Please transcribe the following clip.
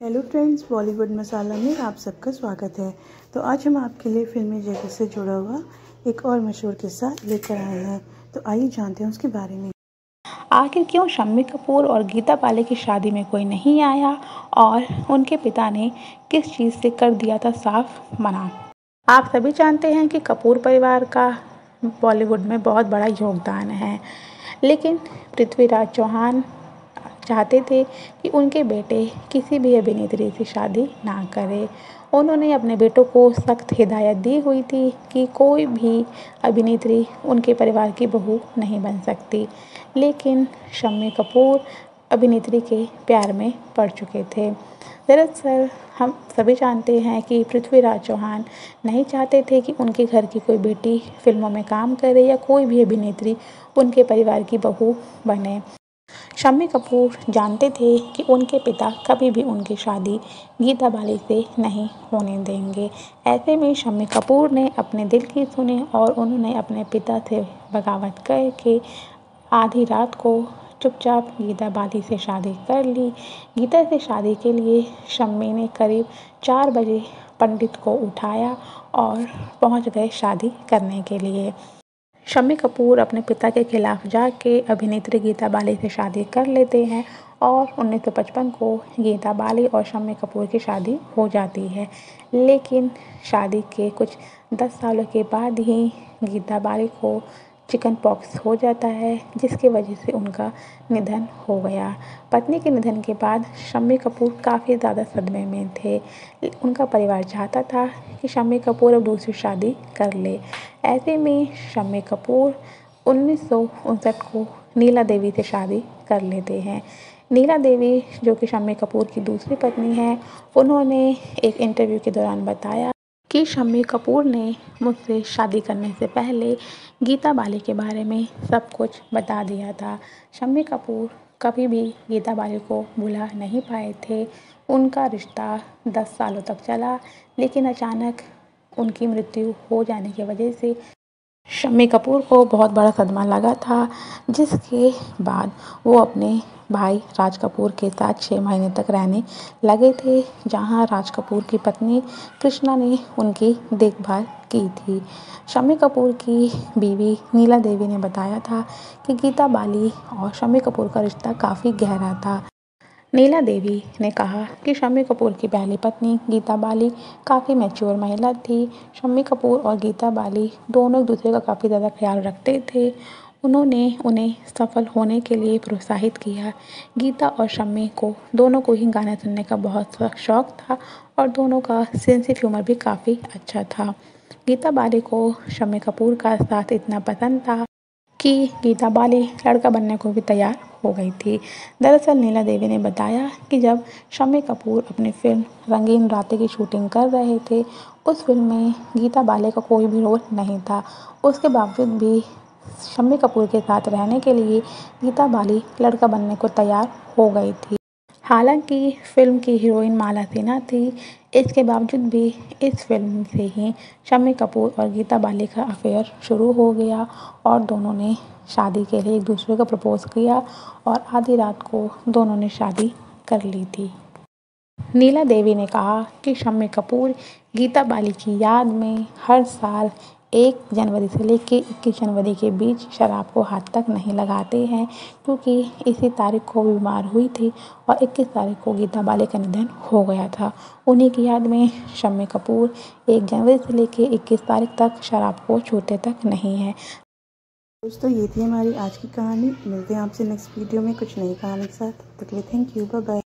Hello friends, Bollywood मसाला में आप सबका स्वागत है। तो आज हम आपके लिए फिल्मी जगत से जुड़ा हुआ एक और मशहूर किस्सा लेकर आए हैं। तो आइए जानते हैं उसके बारे में। आखिर क्यों शम्मी कपूर और गीता पाले की शादी में कोई नहीं आया और उनके पिता ने किस चीज़ से कर दिया था साफ़ मना? आप सभी जानते हैं कि कपूर परिवार का बॉलीवुड में बहुत बड़ा योगदान है। लेकिन पृथ्वीराज चौहान चाहते थे कि उनके बेटे किसी भी अभिनेत्री से शादी ना करें। उन्होंने अपने बेटों को सख्त हिदायत दी हुई थी कि कोई भी अभिनेत्री उनके परिवार की बहू नहीं बन सकती। लेकिन शम्मी कपूर अभिनेत्री के प्यार में पड़ चुके थे। दरअसल, हम सभी जानते हैं कि पृथ्वीराज चौहान नहीं चाहते थे कि उनके घर की कोई बेटी फ़िल्मों में काम करे या कोई भी अभिनेत्री उनके परिवार की बहू बने। शम्मी कपूर जानते थे कि उनके पिता कभी भी उनकी शादी गीता बाली से नहीं होने देंगे। ऐसे में शम्मी कपूर ने अपने दिल की सुनी और उन्होंने अपने पिता से बगावत करके आधी रात को चुपचाप गीता बाली से शादी कर ली। गीता से शादी के लिए शम्मी ने करीब चार बजे पंडित को उठाया और पहुँच गए शादी करने के लिए। शम्मी कपूर अपने पिता के खिलाफ जाके अभिनेत्री गीता बाली से शादी कर लेते हैं और 1955 को गीता बाली और शम्मी कपूर की शादी हो जाती है। लेकिन शादी के कुछ 10 सालों के बाद ही गीता बाली को चिकन पॉक्स हो जाता है, जिसकी वजह से उनका निधन हो गया। पत्नी के निधन के बाद शम्मी कपूर काफ़ी ज़्यादा सदमे में थे। उनका परिवार चाहता था कि शम्मी कपूर अब दूसरी शादी कर ले। ऐसे में शम्मी कपूर उन्नीस को नीला देवी से शादी कर लेते हैं। नीला देवी, जो कि शम्मी कपूर की दूसरी पत्नी है, उन्होंने एक इंटरव्यू के दौरान बताया कि शम्मी कपूर ने मुझसे शादी करने से पहले गीता बाली के बारे में सब कुछ बता दिया था। शम्मी कपूर कभी भी गीता बाली को भुला नहीं पाए थे। उनका रिश्ता दस सालों तक चला, लेकिन अचानक उनकी मृत्यु हो जाने की वजह से शम्मी कपूर को बहुत बड़ा सदमा लगा था, जिसके बाद वो अपने भाई राज कपूर के साथ छः महीने तक रहने लगे थे, जहाँ राज कपूर की पत्नी कृष्णा ने उनकी देखभाल की थी। शम्मी कपूर की बीवी नीला देवी ने बताया था कि गीता बाली और शम्मी कपूर का रिश्ता काफ़ी गहरा था। नीला देवी ने कहा कि शम्मी कपूर की पहली पत्नी गीता बाली काफ़ी मैच्योर महिला थी। शम्मी कपूर और गीता बाली दोनों एक दूसरे का काफ़ी ज़्यादा ख्याल रखते थे उन्होंने उन्हें सफल होने के लिए प्रोत्साहित किया। गीता और शम्मी को, दोनों को ही गाने सुनने का बहुत शौक था और दोनों का सेंस ऑफ़ ह्यूमर भी काफ़ी अच्छा था। गीता बाली को शम्मी कपूर का साथ इतना पसंद था कि गीता बाली लड़का बनने को भी तैयार हो गई थी। दरअसल नीला देवी ने बताया कि जब शम्मी कपूर अपनी फ़िल्म रंगीन रातें की शूटिंग कर रहे थे, उस फ़िल्म में गीता बाले का कोई भी रोल नहीं था। उसके बावजूद भी शम्मी कपूर के साथ रहने के लिए गीता बाली लड़का बनने को तैयार हो गई थी। हालाँकि फ़िल्म की हीरोइन माला सिन्हा थी। इसके बावजूद भी इस फ़िल्म से ही शम्मी कपूर और गीता बाली का अफेयर शुरू हो गया और दोनों ने शादी के लिए एक दूसरे को प्रपोज किया और आधी रात को दोनों ने शादी कर ली थी। नीला देवी ने कहा कि शम्मी कपूर गीता बाली की याद में हर साल एक जनवरी से लेकर इक्कीस जनवरी के बीच शराब को हाथ तक नहीं लगाते हैं, क्योंकि इसी तारीख को बीमार हुई थी और इक्कीस तारीख को गीता बाले का निधन हो गया था। उन्हीं की याद में शम्मी कपूर एक जनवरी से लेकर इक्कीस तारीख तक शराब को छूते तक नहीं है। दोस्तों, ये थी हमारी आज की कहानी। मिलते हैं आपसे नेक्स्ट वीडियो में। कुछ नई कहानी के साथ। तक थैंक यू बाय